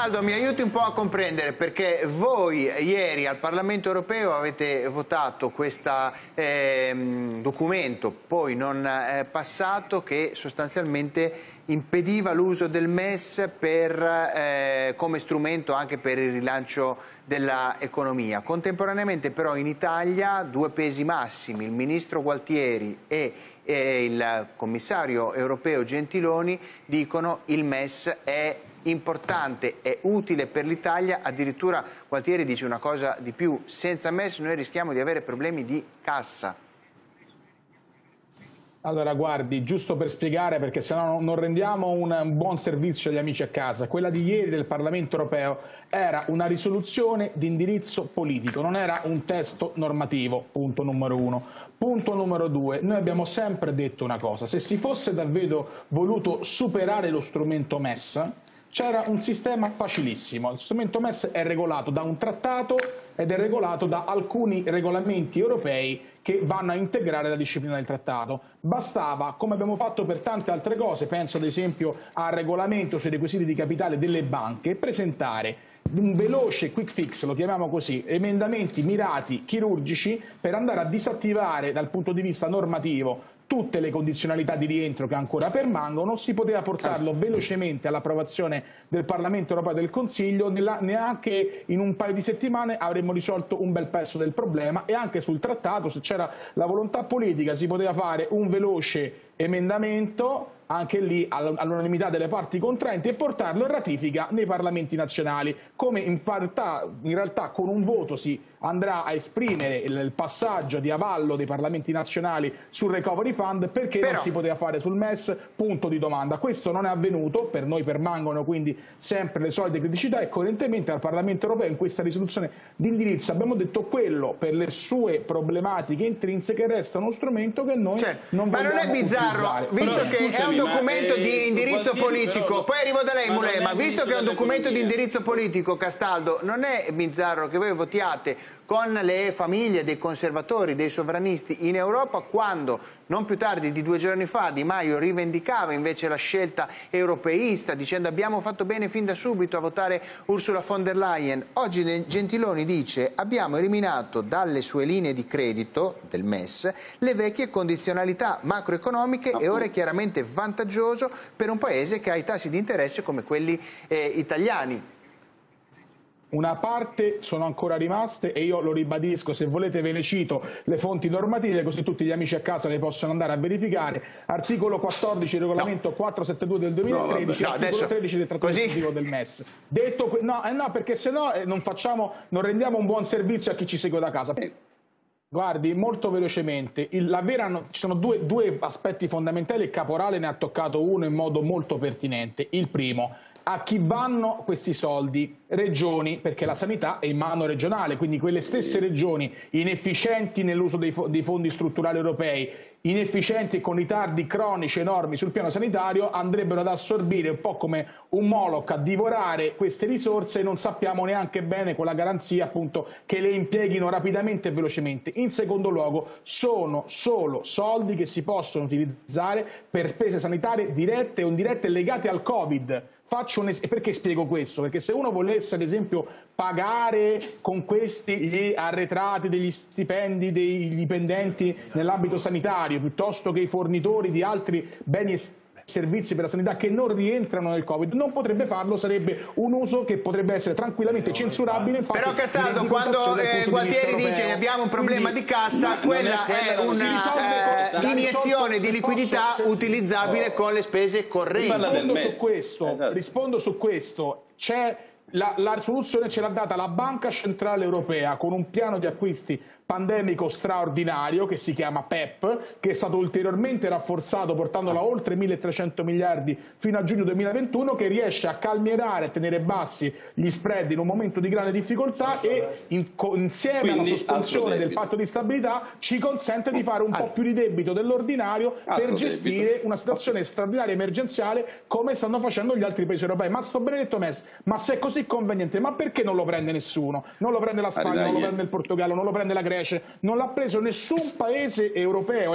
Castaldo mi aiuti un po' a comprendere perché voi ieri al Parlamento europeo avete votato questo eh, documento poi non eh, passato che sostanzialmente impediva l'uso del MES per, eh, come strumento anche per il rilancio dell'economia. Contemporaneamente però in Italia due pesi massimi, il ministro Gualtieri e e il commissario europeo Gentiloni dicono che il MES è importante, è utile per l'Italia, addirittura Gualtieri dice una cosa di più, senza MES noi rischiamo di avere problemi di cassa. Allora, guardi, giusto per spiegare, perché se no non rendiamo un buon servizio agli amici a casa, quella di ieri del Parlamento europeo era una risoluzione di indirizzo politico, non era un testo normativo, punto numero uno. Punto numero due, noi abbiamo sempre detto una cosa, se si fosse davvero voluto superare lo strumento MES, c'era un sistema facilissimo. Il strumento MES è regolato da un trattato ed è regolato da alcuni regolamenti europei che vanno a integrare la disciplina del trattato. Bastava, come abbiamo fatto per tante altre cose, penso ad esempio al regolamento sui requisiti di capitale delle banche, presentare un veloce quick fix, lo chiamiamo così, emendamenti mirati, chirurgici, per andare a disattivare dal punto di vista normativo tutte le condizionalità di rientro che ancora permangono, si poteva portarlo velocemente all'approvazione del Parlamento europeo e del Consiglio, neanche in un paio di settimane avremmo risolto un bel pezzo del problema e anche sul trattato, se c'era la volontà politica, si poteva fare un veloce emendamento anche lì all'unanimità delle parti contraenti e portarlo in ratifica nei parlamenti nazionali, come in realtà, in realtà con un voto si andrà a esprimere il, passaggio di avallo dei parlamenti nazionali sul recovery fund perché Però... non si poteva fare sul MES, punto di domanda. Questo non è avvenuto, per noi permangono quindi sempre le solite criticità e coerentemente al Parlamento europeo in questa risoluzione di indirizzo abbiamo detto quello per le sue problematiche intrinseche resta uno strumento che noi certo. non vogliamo Ma non è bizzarro Bizzarro, visto Però, che è un documento ma, di eh, indirizzo politico, poi arrivo da lei Mulema, visto che è un documento di indirizzo politico, Castaldo, non è bizzarro che voi votiate con le famiglie dei conservatori, dei sovranisti in Europa quando non più tardi di due giorni fa Di Maio rivendicava invece la scelta europeista dicendo abbiamo fatto bene fin da subito a votare Ursula von der Leyen. Oggi Gentiloni dice abbiamo eliminato dalle sue linee di credito del MES le vecchie condizionalità macroeconomiche e ora è chiaramente vantaggioso per un paese che ha i tassi di interesse come quelli eh, italiani. Una parte sono ancora rimaste e io lo ribadisco, se volete ve le cito le fonti normative così tutti gli amici a casa le possono andare a verificare. Articolo 14 regolamento no. 472 del 2013, no, no, articolo 13 del trattato esecutivo del MES. Detto no, eh no, perché se no eh, non, facciamo, non rendiamo un buon servizio a chi ci segue da casa. Guardi, molto velocemente, il, vera, ci sono due, due aspetti fondamentali e Caporale ne ha toccato uno in modo molto pertinente. Il primo, a chi vanno questi soldi? Regioni, perché la sanità è in mano regionale, quindi quelle stesse regioni inefficienti nell'uso dei, dei fondi strutturali europei, inefficienti e con ritardi cronici enormi sul piano sanitario, andrebbero ad assorbire un po' come un Moloch a divorare queste risorse e non sappiamo neanche bene con la garanzia appunto che le impieghino rapidamente e velocemente. In secondo luogo sono solo soldi che si possono utilizzare per spese sanitarie dirette o indirette legate al Covid Faccio un perché spiego questo? Perché se uno volesse ad esempio pagare con questi gli arretrati degli stipendi dei dipendenti nell'ambito sanitario piuttosto che i fornitori di altri beni servizi per la sanità che non rientrano nel Covid, non potrebbe farlo, sarebbe un uso che potrebbe essere tranquillamente censurabile. Però Castaldo, quando eh, Gualtieri dice che abbiamo un problema Quindi, di cassa, no, quella è, è una eh, iniezione di liquidità posso, utilizzabile no. con le spese correnti. Rispondo su questo, esatto. rispondo su questo. C'è la, la, soluzione ce l'ha data la Banca Centrale Europea con un piano di acquisti pandemico straordinario che si chiama PEP, che è stato ulteriormente rafforzato portandolo a oltre 1.300 miliardi fino a giugno 2021, che riesce a calmierare e tenere bassi gli spread in un momento di grande difficoltà e in, insieme Quindi, alla sospensione del patto di stabilità ci consente di fare un po' più di debito dell'ordinario per gestire debito. una situazione straordinaria emergenziale come stanno facendo gli altri paesi europei. Ma sto benedetto MES, ma se è così conveniente, ma perché non lo prende nessuno? Non lo prende la Spagna, non lo prende il Portogallo, non lo prende la Grecia, non l'ha preso nessun paese europeo.